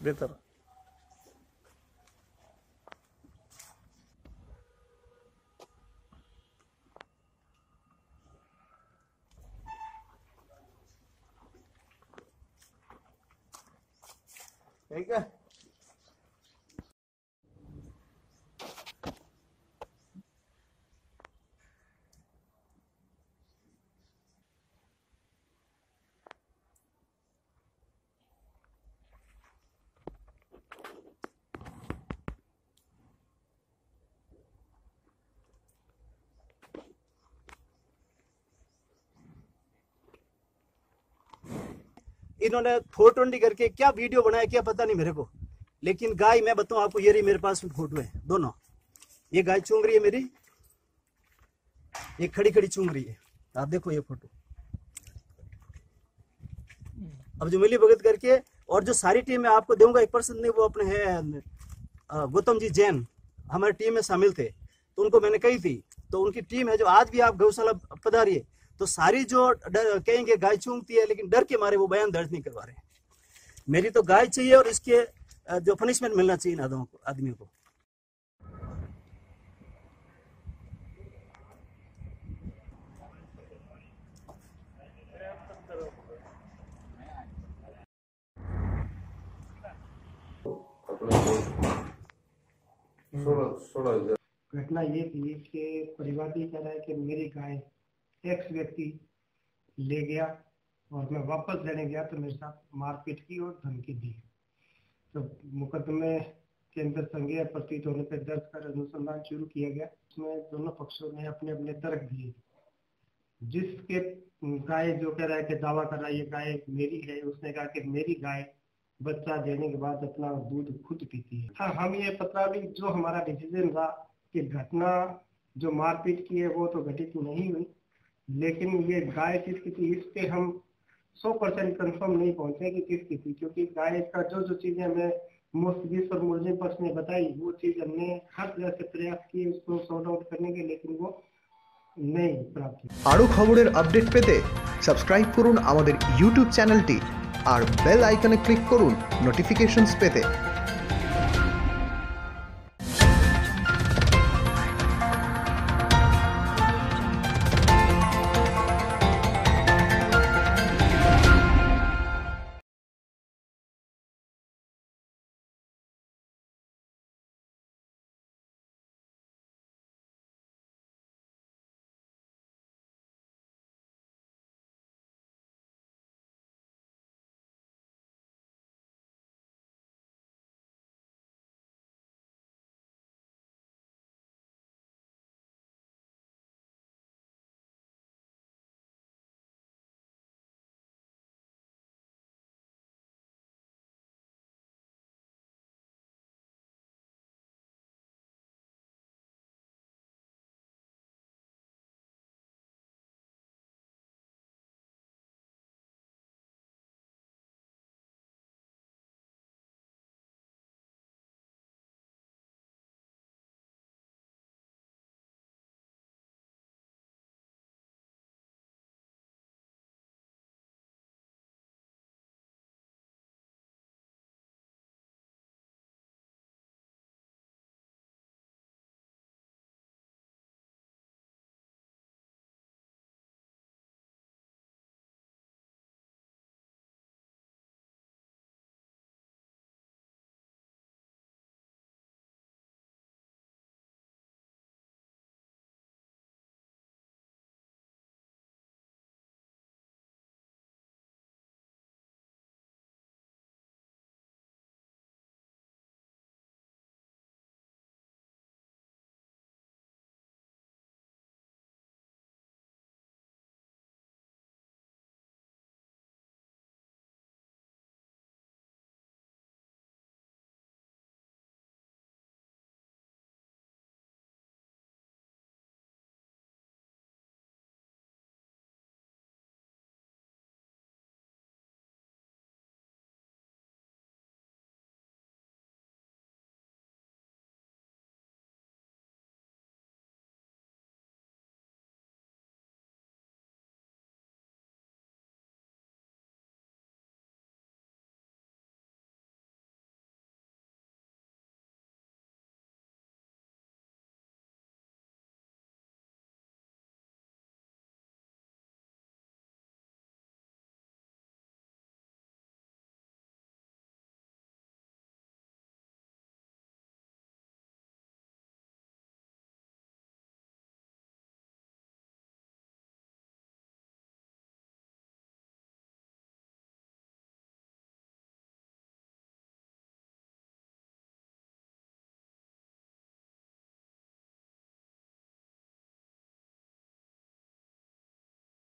Better. Baiklah. इन्होंने four twenty करके क्या वीडियो बनाया, क्या पता नहीं मेरे को। लेकिन गाय, मैं बताऊँ आपको, ये रही मेरे पास फ़ोटो है, दोनों। ये गाय चूंग रही है मेरी। ये खड़ी खड़ी चूंग रही है। आप देखो ये फ़ोटो। अब जो मिली भगत करके, और जो सारी टीम मैं आपको दूँगा एक पर्सन नहीं, वो अपने है गौतम जी जैन। हमारी टीम में शामिल थे। तो उनको मैंने कही थी। तो उनकी टीम है जो आज भी आप गौशाला पधारिए। तो सारी जो डर कहेंगे गाय चूंगती है लेकिन डर के मारे वो बयान दर्ज नहीं करवा रहे मेरी तो गाय चाहिए और इसके जो पनिशमेंट मिलना चाहिए इन आदमियों को। घटना ये थी कि परिवार ये कह रहा है कि मेरी गाय एक्स व्यक्ति ले गया और मैं वापस लेने गया तो मेरे साथ मारपीट की और धमकी दी। तो मुकदमे के अंदर संज्ञा प्रतीत होने पर दर्ज कर अनुसंधान शुरू किया गया। उसमें दोनों पक्षों ने अपने अपने तर्क दिए। जिसके गाय जो कह रहा है कि दावा कर रहा है, ये गाय मेरी है। उसने कहा कि मेरी गाय बच्चा देने के बाद अपना दूध खुद पीती है। हाँ हम ये पता भी, जो हमारा डिसीज़न था कि घटना जो मारपीट की है, वो तो घटित नहीं हुई। लेकिन ये गाय किसकी थी इस पे हम सौ परसेंट कन्फर्म नहीं पहुंचे कि किसकी थी क्योंकि गाय का जो जो चीजें हमें मुस्तगिस और मुलजिम पक्ष ने बताई वो चीज हमने हर तरह से प्रयास किए उसको सॉर्ट आउट करने के लेकिन वो नहीं प्राप्त हुई আরও খবরের আপডেট পেতে সাবস্ক্রাইব করুন আমাদের ইউটিউব চ্যানেলটি আর বেল আইকনে ক্লিক করুন নোটিফিকেশনস পেতে